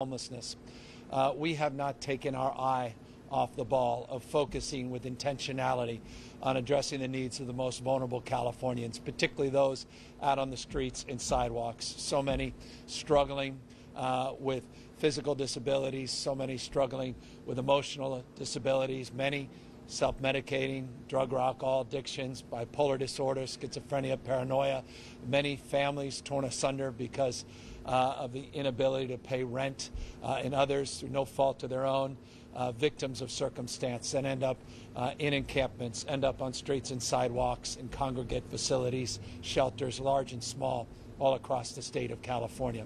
homelessness. Uh, we have not taken our eye off the ball of focusing with intentionality on addressing the needs of the most vulnerable Californians, particularly those out on the streets and sidewalks. So many struggling uh, with physical disabilities, so many struggling with emotional disabilities, many self medicating, drug or alcohol addictions, bipolar disorder, schizophrenia, paranoia, many families torn asunder because uh, of the inability to pay rent, uh, and others through no fault of their own. Uh, victims of circumstance and end up uh, in encampments, end up on streets and sidewalks, in congregate facilities, shelters, large and small, all across the state of California.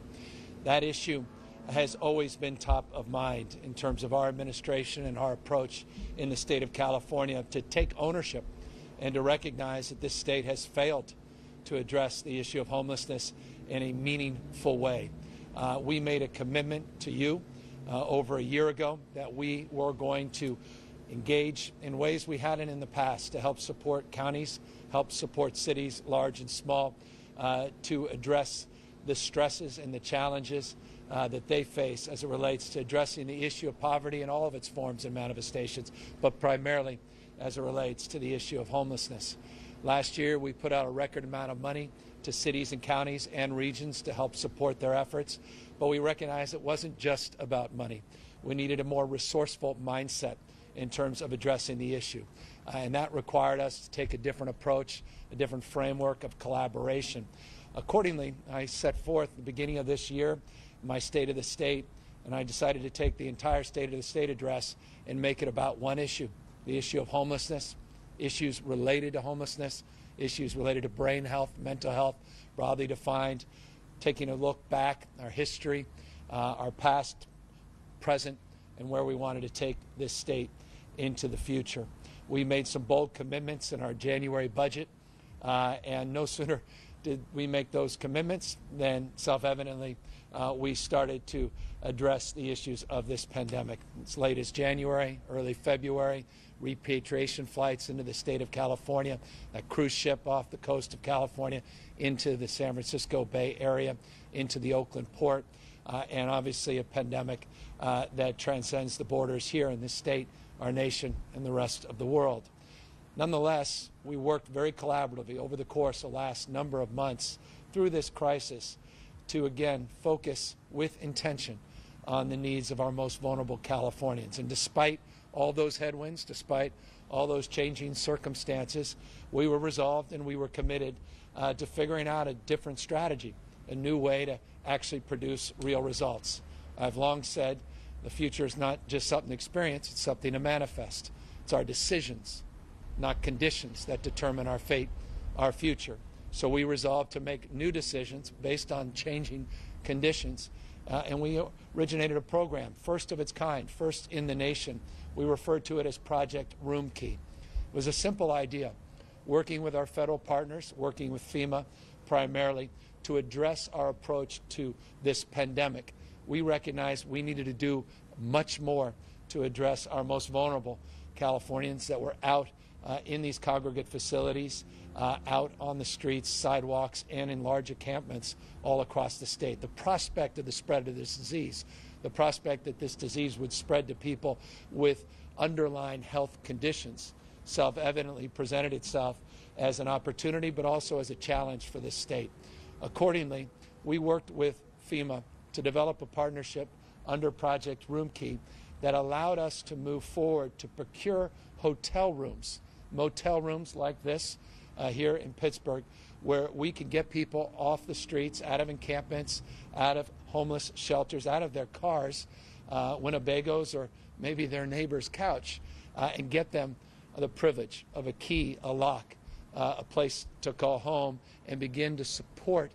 That issue has always been top of mind in terms of our administration and our approach in the state of California to take ownership and to recognize that this state has failed to address the issue of homelessness in a meaningful way. Uh, we made a commitment to you uh, over a year ago that we were going to engage in ways we hadn't in the past to help support counties, help support cities, large and small, uh, to address the stresses and the challenges uh, that they face as it relates to addressing the issue of poverty in all of its forms and manifestations, but primarily as it relates to the issue of homelessness. Last year, we put out a record amount of money to cities and counties and regions to help support their efforts, but we recognized it wasn't just about money. We needed a more resourceful mindset in terms of addressing the issue. Uh, and that required us to take a different approach, a different framework of collaboration. Accordingly, I set forth at the beginning of this year my State of the State, and I decided to take the entire State of the State address and make it about one issue the issue of homelessness, issues related to homelessness, issues related to brain health, mental health, broadly defined, taking a look back, our history, uh, our past, present, and where we wanted to take this state into the future. We made some bold commitments in our January budget, uh, and no sooner did we make those commitments, than self evidently uh, we started to address the issues of this pandemic. As late as January, early February, repatriation flights into the state of California, a cruise ship off the coast of California into the San Francisco Bay Area, into the Oakland port, uh, and obviously a pandemic uh, that transcends the borders here in this state, our nation, and the rest of the world. Nonetheless, we worked very collaboratively over the course of the last number of months through this crisis to again focus with intention on the needs of our most vulnerable Californians. And despite all those headwinds, despite all those changing circumstances, we were resolved and we were committed uh, to figuring out a different strategy, a new way to actually produce real results. I've long said the future is not just something to experience, it's something to manifest. It's our decisions, not conditions that determine our fate, our future. So we resolved to make new decisions based on changing conditions. Uh, and we originated a program, first of its kind, first in the nation. We referred to it as Project Room Key. It was a simple idea, working with our federal partners, working with FEMA primarily, to address our approach to this pandemic. We recognized we needed to do much more to address our most vulnerable Californians that were out uh, in these congregate facilities, uh, out on the streets, sidewalks, and in large encampments all across the state. The prospect of the spread of this disease, the prospect that this disease would spread to people with underlying health conditions, self evidently presented itself as an opportunity but also as a challenge for this state. Accordingly, we worked with FEMA to develop a partnership under Project Roomkey that allowed us to move forward to procure hotel rooms motel rooms like this uh, here in Pittsburg where we can get people off the streets, out of encampments, out of homeless shelters, out of their cars, uh, Winnebagos or maybe their neighbor's couch, uh, and get them the privilege of a key, a lock, uh, a place to call home, and begin to support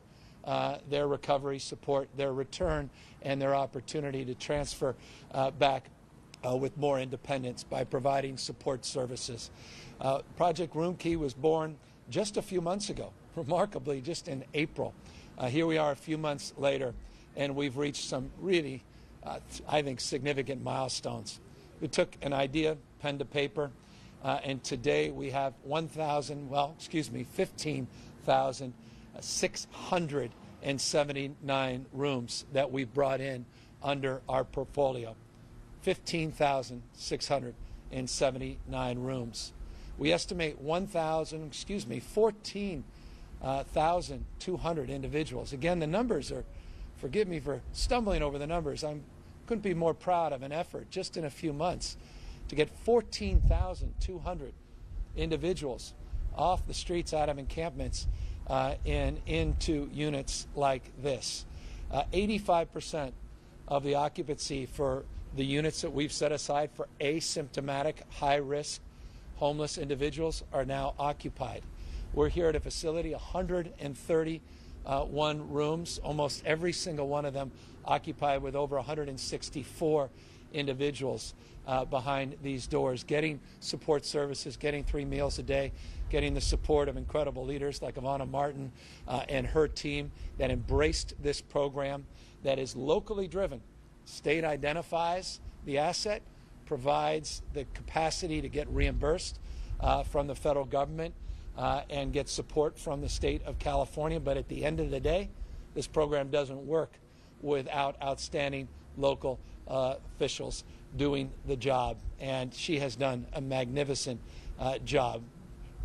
uh, their recovery, support their return, and their opportunity to transfer uh, back uh, with more independence by providing support services. Uh, Project Room Key was born just a few months ago, remarkably, just in April. Uh, here we are a few months later, and we've reached some really, uh, I think, significant milestones. We took an idea, pen to paper, uh, and today we have 1,000, well, excuse me, 15,679 rooms that we've brought in under our portfolio 15,679 rooms. We estimate 1,000, excuse me, 14,200 individuals. Again, the numbers are, forgive me for stumbling over the numbers. I couldn't be more proud of an effort just in a few months to get 14,200 individuals off the streets out of encampments uh, and into units like this. Uh, 85% of the occupancy for the units that we've set aside for asymptomatic, high risk homeless individuals are now occupied. We're here at a facility, 131 rooms, almost every single one of them occupied with over 164 individuals uh, behind these doors, getting support services, getting three meals a day, getting the support of incredible leaders like Lavonna Martin uh, and her team that embraced this program that is locally driven. State identifies the asset, provides the capacity to get reimbursed uh, from the federal government uh, and get support from the state of California. But at the end of the day, this program doesn't work without outstanding local uh, officials doing the job. And she has done a magnificent uh, job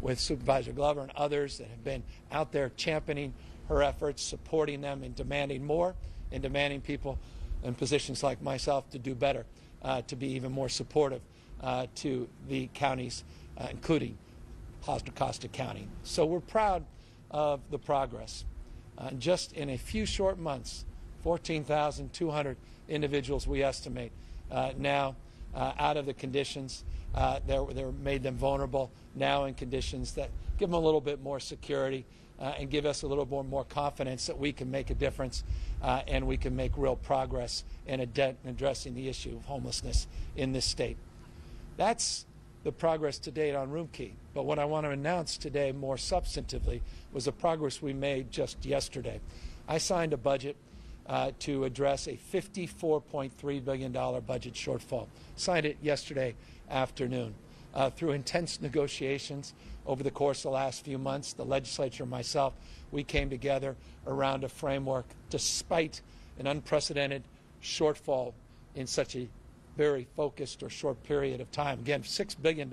with Supervisor Glover and others that have been out there championing her efforts, supporting them, and demanding more, and demanding people in positions like myself to do better uh, to be even more supportive uh, to the counties, uh, including Contra Costa County. So we're proud of the progress. Uh, just in a few short months, 14,200 individuals we estimate uh, now uh, out of the conditions that, that made them vulnerable, now in conditions that give them a little bit more security uh, and give us a little more, more confidence that we can make a difference uh, and we can make real progress in addressing the issue of homelessness in this state. That's the progress to date on room key. But what I want to announce today more substantively was the progress we made just yesterday. I signed a budget uh, to address a $54.3 billion budget shortfall. Signed it yesterday afternoon. Uh, through intense negotiations over the course of the last few months, the legislature and myself, we came together around a framework despite an unprecedented shortfall in such a very focused or short period of time. Again, $6 billion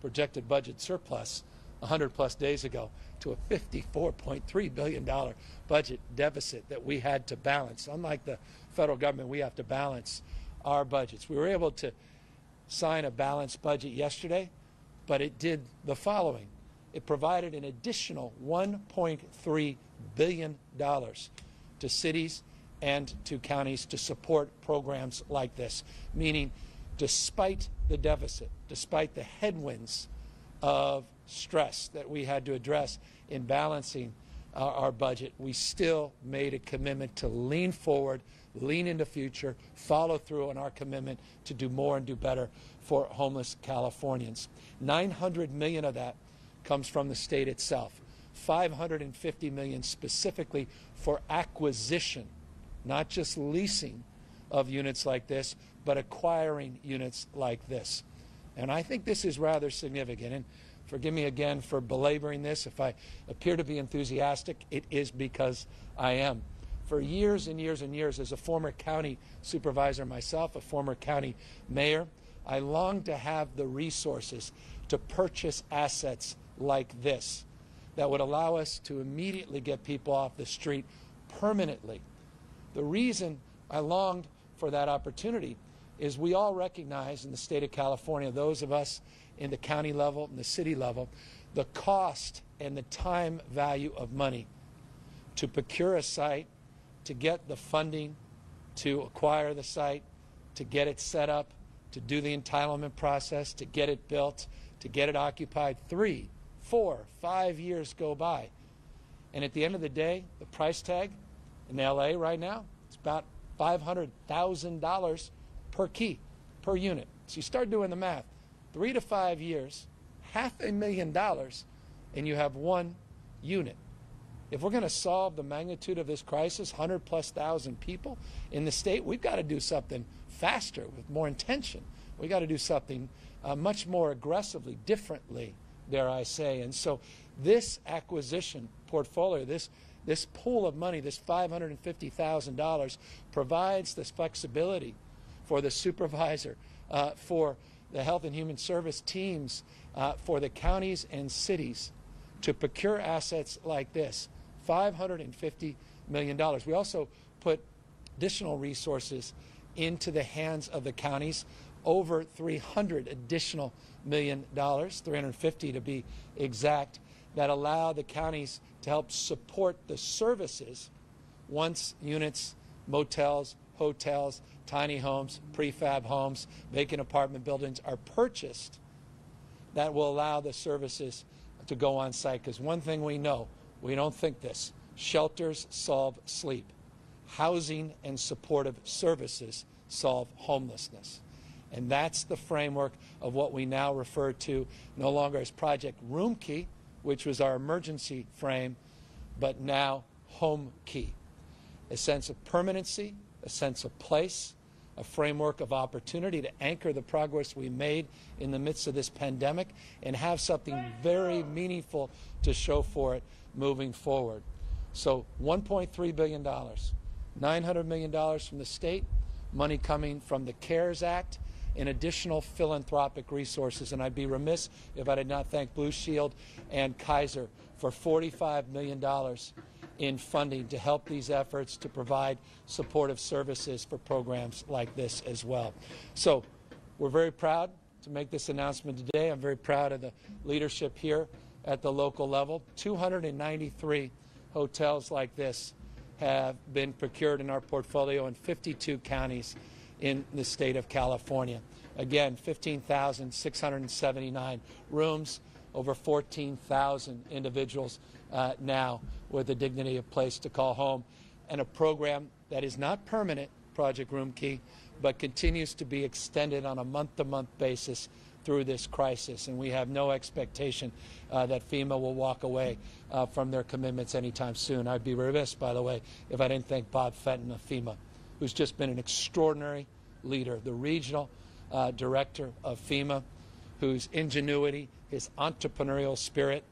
projected budget surplus 100 plus days ago to a $54.3 billion budget deficit that we had to balance. Unlike the federal government, we have to balance our budgets. We were able to sign a balanced budget yesterday, but it did the following. It provided an additional $1.3 billion to cities and to counties to support programs like this, meaning despite the deficit, despite the headwinds of stress that we had to address in balancing uh, our budget, we still made a commitment to lean forward, lean into the future, follow through on our commitment to do more and do better for homeless Californians. 900 million of that comes from the state itself. 550 million specifically for acquisition, not just leasing of units like this, but acquiring units like this. And I think this is rather significant. And forgive me again for belaboring this. If I appear to be enthusiastic, it is because I am for years and years and years as a former county supervisor myself, a former county mayor. I long to have the resources to purchase assets like this that would allow us to immediately get people off the street permanently. The reason I longed for that opportunity is we all recognize in the state of California, those of us in the county level and the city level, the cost and the time value of money to procure a site to get the funding to acquire the site, to get it set up, to do the entitlement process, to get it built, to get it occupied. Three, four, five years go by. And at the end of the day, the price tag in LA right now, is about $500,000 per key, per unit. So you start doing the math. Three to five years, half a million dollars, and you have one unit. If we're going to solve the magnitude of this crisis, 100 plus thousand people in the state, we've got to do something faster with more intention. We've got to do something uh, much more aggressively, differently, dare I say. And so this acquisition portfolio, this This pool of money, this $550,000, provides this flexibility for the supervisor, uh, for the Health and Human Service teams, uh, for the counties and cities to procure assets like this. $550 million. We also put additional resources into the hands of the counties, over 300 additional million dollars, 350 to be exact, that allow the counties to help support the services once units, motels, hotels, tiny homes, prefab homes, vacant apartment buildings are purchased that will allow the services to go on site. Because one thing we know, we don't think this shelters solve sleep, housing and supportive services solve homelessness. And that's the framework of what we now refer to no longer as Project Room Key, which was our emergency frame, but now Home Key. A sense of permanency, a sense of place, a framework of opportunity to anchor the progress we made in the midst of this pandemic and have something very meaningful to show for it moving forward. So $1.3 billion, $900 million from the state, money coming from the CARES Act, and additional philanthropic resources. And I'd be remiss if I did not thank Blue Shield and Kaiser for $45 million in funding to help these efforts to provide supportive services for programs like this as well. So we're very proud to make this announcement today. I'm very proud of the leadership here at the local level. 293 hotels like this have been procured in our portfolio in 52 counties in the state of California. Again, 15,679 rooms, over 14,000 individuals uh, now with a dignity of place to call home, and a program that is not permanent, Project Room Key, but continues to be extended on a month to month basis through this crisis. And we have no expectation uh, that FEMA will walk away uh, from their commitments anytime soon. I'd be remiss, by the way, if I didn't thank Bob Fenton of FEMA, who's just been an extraordinary leader, the regional uh, director of FEMA, whose ingenuity, his entrepreneurial spirit,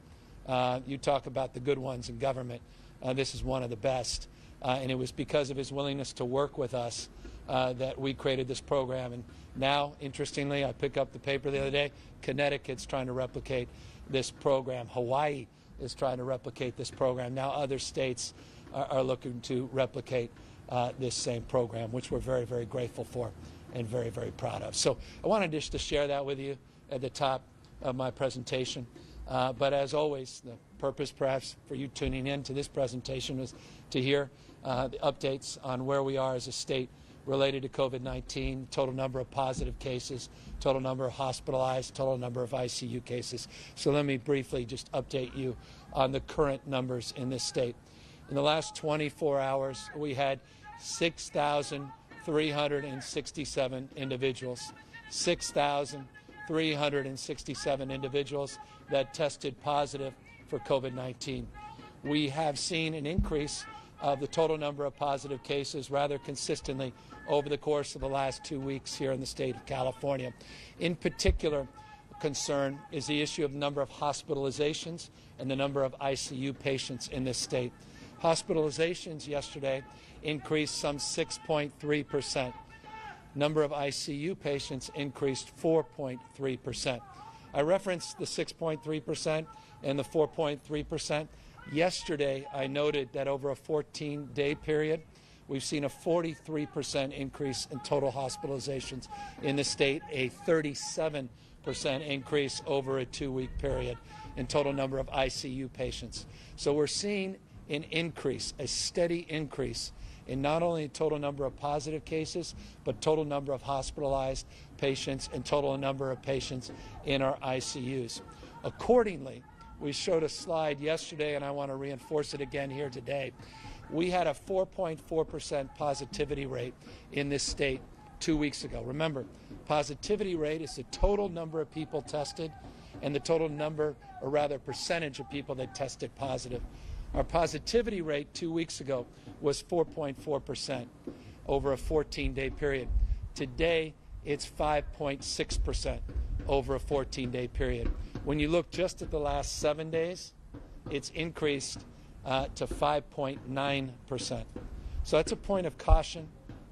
uh, you talk about the good ones in government. Uh, this is one of the best. Uh, and it was because of his willingness to work with us uh, that we created this program. And now, interestingly, I pick up the paper the other day. Connecticut's trying to replicate this program. Hawaii is trying to replicate this program. Now, other states are, are looking to replicate uh, this same program, which we're very, very grateful for and very, very proud of. So I wanted just to share that with you at the top of my presentation. Uh, but as always, the purpose perhaps for you tuning in to this presentation is to hear uh, the updates on where we are as a state related to COVID-19, total number of positive cases, total number of hospitalized, total number of ICU cases. So let me briefly just update you on the current numbers in this state. In the last 24 hours, we had 6,367 individuals. 6,367 individuals that tested positive for COVID 19. We have seen an increase of the total number of positive cases rather consistently over the course of the last two weeks here in the state of California. In particular, concern is the issue of number of hospitalizations and the number of ICU patients in this state. Hospitalizations yesterday increased some 6.3 percent. Number of ICU patients increased 4.3 percent. I referenced the 6.3% and the 4.3%. Yesterday, I noted that over a 14 day period, we've seen a 43% increase in total hospitalizations in the state, a 37% increase over a two week period in total number of ICU patients. So we're seeing an increase, a steady increase in not only total number of positive cases, but total number of hospitalized patients and total number of patients in our ICUs. Accordingly, we showed a slide yesterday, and I want to reinforce it again here today. We had a 4.4% positivity rate in this state two weeks ago. Remember, positivity rate is the total number of people tested and the total number, or rather percentage of people that tested positive. Our positivity rate two weeks ago was 4.4% over a 14 day period. Today, it's 5.6% over a 14 day period. When you look just at the last seven days, it's increased uh, to 5.9%. So that's a point of caution,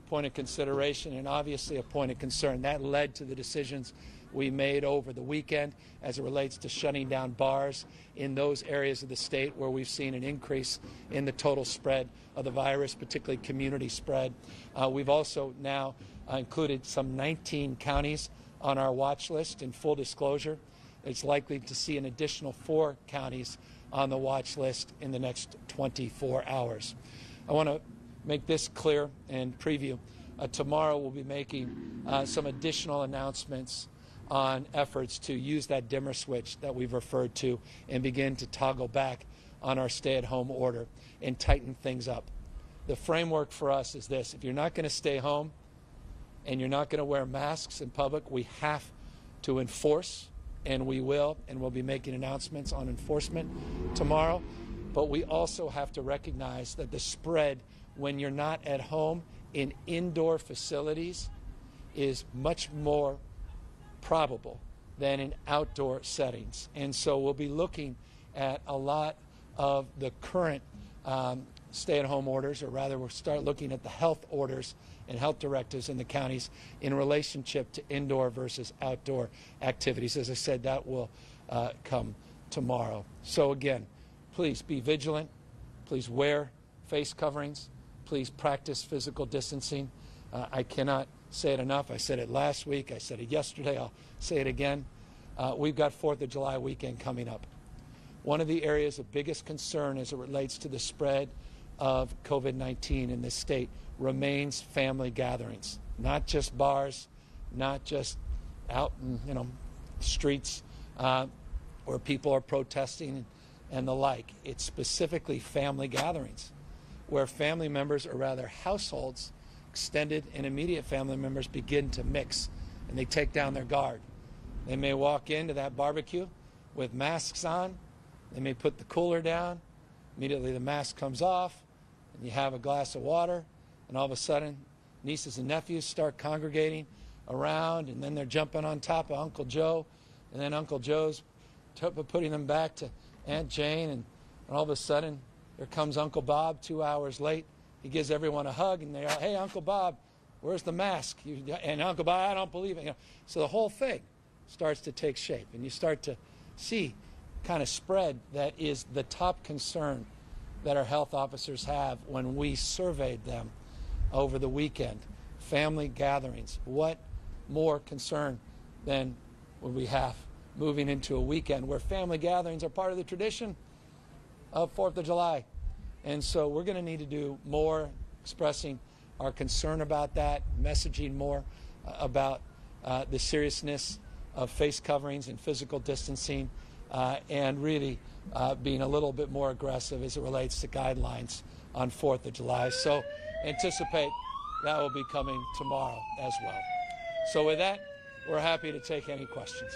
point of consideration, and obviously a point of concern. That led to the decisions we made over the weekend as it relates to shutting down bars in those areas of the state where we've seen an increase in the total spread of the virus, particularly community spread. Uh, we've also now uh, included some 19 counties on our watch list. In full disclosure, it's likely to see an additional four counties on the watch list in the next 24 hours. I want to make this clear and preview. Uh, tomorrow we'll be making uh, some additional announcements on efforts to use that dimmer switch that we've referred to and begin to toggle back on our stay at home order and tighten things up. The framework for us is this if you're not going to stay home and you're not going to wear masks in public, we have to enforce, and we will, and we'll be making announcements on enforcement tomorrow. But we also have to recognize that the spread when you're not at home in indoor facilities is much more probable than in outdoor settings. And so we'll be looking at a lot of the current um, stay at home orders, or rather, we'll start looking at the health orders and health directives in the counties in relationship to indoor versus outdoor activities. As I said, that will uh, come tomorrow. So, again, please be vigilant. Please wear face coverings. Please practice physical distancing. Uh, I cannot say it enough. I said it last week. I said it yesterday. I'll say it again. Uh, we've got Fourth of July weekend coming up. One of the areas of biggest concern as it relates to the spread of COVID 19 in this state remains family gatherings, not just bars, not just out in you know streets uh, where people are protesting and the like. It's specifically family gatherings where family members, or rather households, extended and immediate family members begin to mix and they take down their guard. They may walk into that barbecue with masks on. They may put the cooler down. Immediately the mask comes off and you have a glass of water and all of a sudden nieces and nephews start congregating around and then they're jumping on top of Uncle Joe and then Uncle Joe's putting them back to Aunt Jane and, and all of a sudden there comes Uncle Bob two hours late. He gives everyone a hug and they're, hey, Uncle Bob, where's the mask? You, and Uncle Bob, I don't believe it. You know, so the whole thing starts to take shape and you start to see kind of spread that is the top concern that our health officers have when we surveyed them over the weekend. Family gatherings. What more concern than would we have moving into a weekend where family gatherings are part of the tradition of 4th of July? And so we're going to need to do more expressing our concern about that, messaging more uh, about uh, the seriousness of face coverings and physical distancing, uh, and really uh, being a little bit more aggressive as it relates to guidelines on 4th of July. So anticipate that will be coming tomorrow as well. So with that, we're happy to take any questions.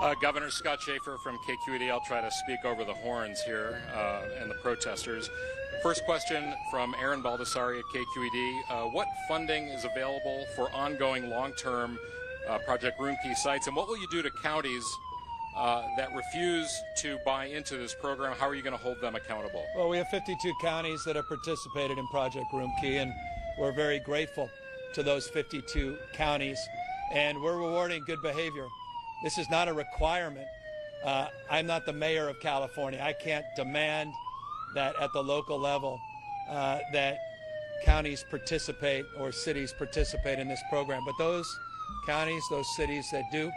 Uh, Governor Scott Shafer from KQED. I'll try to speak over the horns here uh, and the protesters. First question from Erin Baldassari at KQED. Uh, what funding is available for ongoing long term uh, Project Roomkey sites, and what will you do to counties uh, that refuse to buy into this program? How are you going to hold them accountable? Well, we have 52 counties that have participated in Project Roomkey, and we're very grateful to those 52 counties, and we're rewarding good behavior. This is not a requirement. Uh, I'm not the mayor of California. I can't demand that at the local level uh, that counties participate or cities participate in this program. But those counties, those cities that do,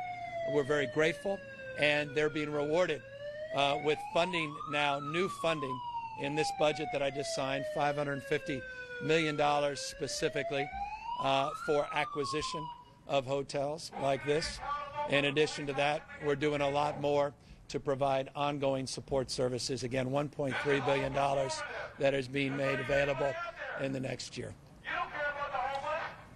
we're very grateful and they're being rewarded uh, with funding now, new funding in this budget that I just signed, $550 million specifically uh, for acquisition of hotels like this. In addition to that, we're doing a lot more to provide ongoing support services. Again, $1.3 billion that is being made available in the next year.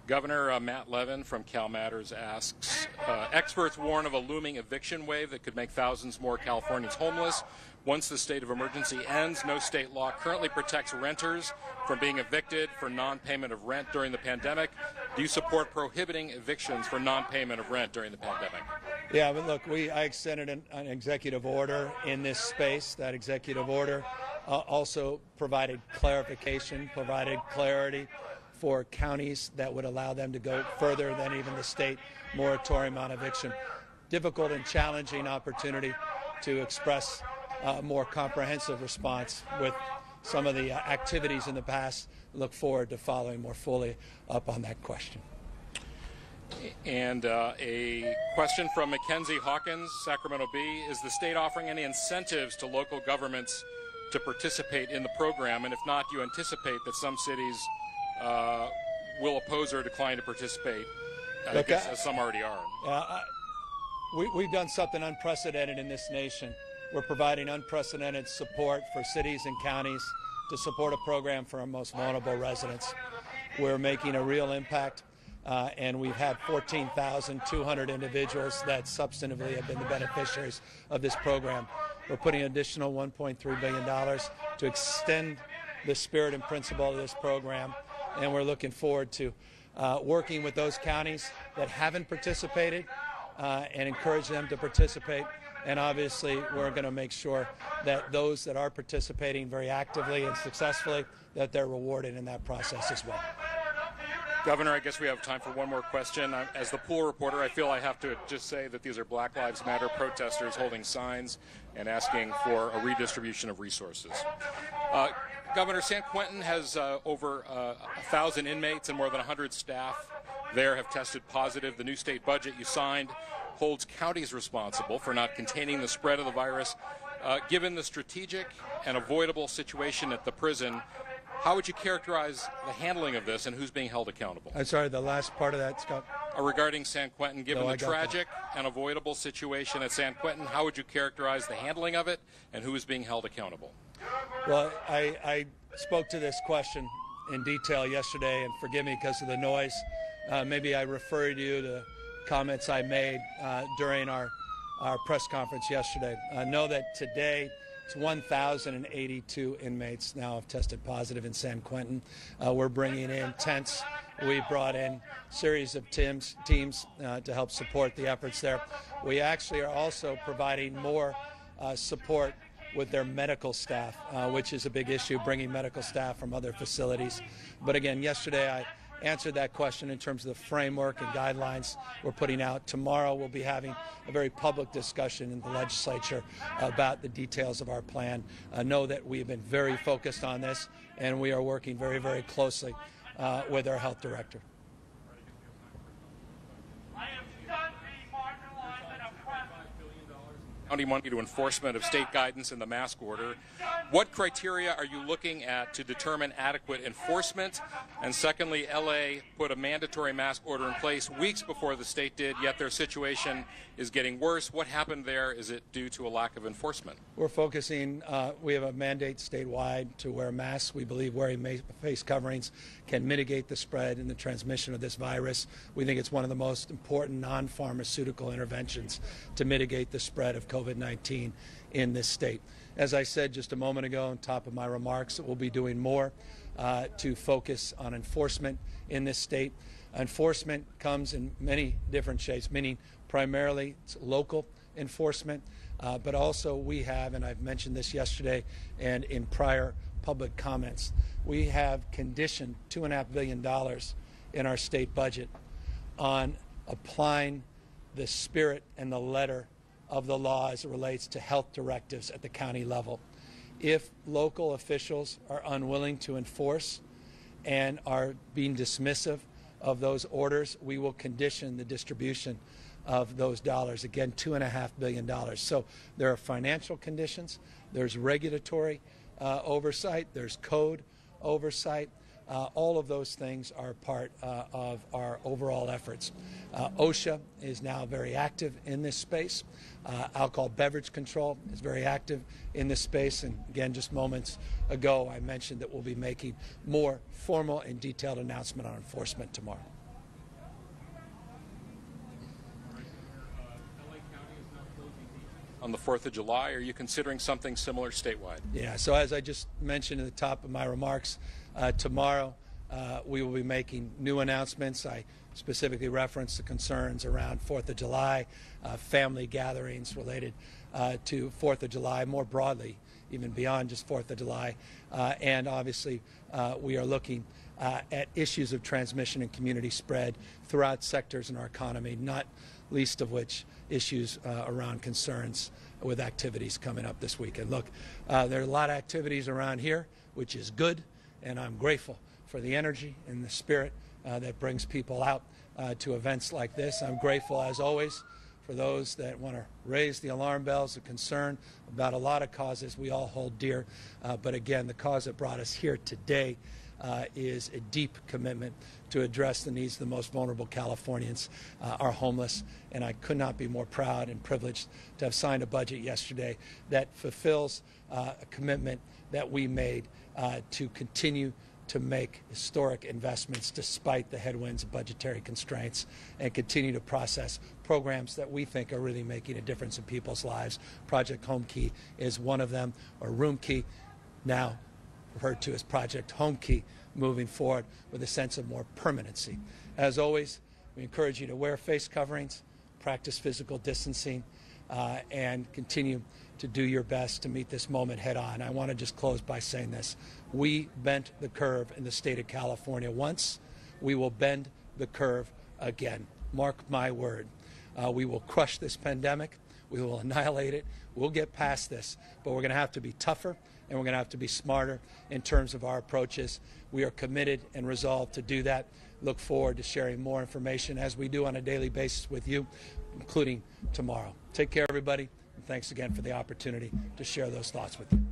Governor uh, Matt Levin from Cal Matters asks uh, Experts warn of a looming eviction wave that could make thousands more Californians homeless. Once the state of emergency ends, no state law currently protects renters from being evicted for non payment of rent during the pandemic. Do you support prohibiting evictions for non payment of rent during the pandemic? Yeah, but look, we I extended an, an executive order in this space. That executive order uh, also provided clarification, provided clarity for counties that would allow them to go further than even the state moratorium on eviction. Difficult and challenging opportunity to express a more comprehensive response with some of the uh, activities in the past. Look forward to following more fully up on that question. And uh, a question from Mackenzie Hawkins, Sacramento Bee. Is the state offering any incentives to local governments to participate in the program? And if not, do you anticipate that some cities uh, will oppose or decline to participate, I Look, guess, I- as some already are? Uh, I- we, we've done something unprecedented in this nation. We're providing unprecedented support for cities and counties to support a program for our most vulnerable residents. We're making a real impact, uh, and we've had 14,200 individuals that substantively have been the beneficiaries of this program. We're putting an additional $1.3 billion to extend the spirit and principle of this program, and we're looking forward to uh, working with those counties that haven't participated uh, and encourage them to participate. And obviously, we're going to make sure that those that are participating very actively and successfully, that they're rewarded in that process as well. Governor, I guess we have time for one more question. As the pool reporter, I feel I have to just say that these are Black Lives Matter protesters holding signs and asking for a redistribution of resources. Uh, Governor San Quentin has uh, over uh, a thousand inmates and more than 100 staff there have tested positive. The new state budget you signed holds counties responsible for not containing the spread of the virus. Uh, given the strategic and avoidable situation at the prison, how would you characterize the handling of this and who's being held accountable? I'm sorry, the last part of that, Scott. Uh, regarding San Quentin, given No, the got that. tragic and avoidable situation at San Quentin, how would you characterize the handling of it and who is being held accountable? Well, I, I spoke to this question in detail yesterday, and forgive me because of the noise. Uh, maybe I referred you to comments I made uh, during our, our press conference yesterday. I know that today it's 1,082 inmates now have tested positive in San Quentin. Uh, we're bringing in tents. We brought in series of teams, teams uh, to help support the efforts there. We actually are also providing more uh, support with their medical staff, uh, which is a big issue, bringing medical staff from other facilities. But again, yesterday I answered that question in terms of the framework and guidelines we're putting out. Tomorrow we'll be having a very public discussion in the legislature about the details of our plan. Uh, know that we have been very focused on this, and we are working very, very closely uh, with our health director. I am done being marginalized and oppressed. County money to enforcement of state guidance in the mask order. What criteria are you looking at to determine adequate enforcement? And secondly, LA put a mandatory mask order in place weeks before the state did, yet their situation is getting worse. What happened there? Is it due to a lack of enforcement? We're focusing, uh, we have a mandate statewide to wear masks. We believe wearing face coverings can mitigate the spread and the transmission of this virus. We think it's one of the most important non pharmaceutical interventions to mitigate the spread of COVID 19 in this state. As I said just a moment ago, on top of my remarks, we'll be doing more uh, to focus on enforcement in this state. Enforcement comes in many different shapes, meaning primarily it's local enforcement, uh, but also we have, and I've mentioned this yesterday and in prior public comments, we have conditioned $2.5 billion in our state budget on applying the spirit and the letter of the law as it relates to health directives at the county level. If local officials are unwilling to enforce and are being dismissive of those orders, we will condition the distribution of those dollars. Again, $2.5 billion. So there are financial conditions, there's regulatory uh, oversight, there's code oversight. Uh, all of those things are part uh, of our overall efforts. Uh, OSHA is now very active in this space. Uh, alcohol beverage control is very active in this space. And again, just moments ago, I mentioned that we'll be making more formal and detailed announcement on enforcement tomorrow. On the 4th of July, are you considering something similar statewide? Yeah, so as I just mentioned at the top of my remarks, uh, tomorrow uh, we will be making new announcements. I specifically referenced the concerns around 4th of July, uh, family gatherings related uh, to 4th of July more broadly, even beyond just Fourth of July. Uh, and obviously, uh, we are looking at issues of transmission and community spread throughout sectors in our economy, not least of which issues around concerns with activities coming up this weekend. Look, there are a lot of activities around here, which is good, and I'm grateful for the energy and the spirit uh, that brings people out uh, to events like this. I'm grateful, as always, for those that want to raise the alarm bells of concern about a lot of causes we all hold dear. Uh, but again, the cause that brought us here today uh, is a deep commitment to address the needs of the most vulnerable Californians, uh, our homeless. And I could not be more proud and privileged to have signed a budget yesterday that fulfills uh, a commitment that we made uh, to continue to make historic investments despite the headwinds of budgetary constraints and continue to process programs that we think are really making a difference in people's lives. Project Home Key is one of them, or Room Key, now referred to as Project Home Key, moving forward with a sense of more permanency. As always, we encourage you to wear face coverings, practice physical distancing, uh, and continue to do your best to meet this moment head on. I want to just close by saying this. We bent the curve in the state of California once. We will bend the curve again. Mark my word. Uh, we will crush this pandemic. We will annihilate it. We'll get past this. But we're going to have to be tougher and we're going to have to be smarter in terms of our approaches. We are committed and resolved to do that. Look forward to sharing more information as we do on a daily basis with you, including tomorrow. Take care, everybody. Thanks again for the opportunity to share those thoughts with you.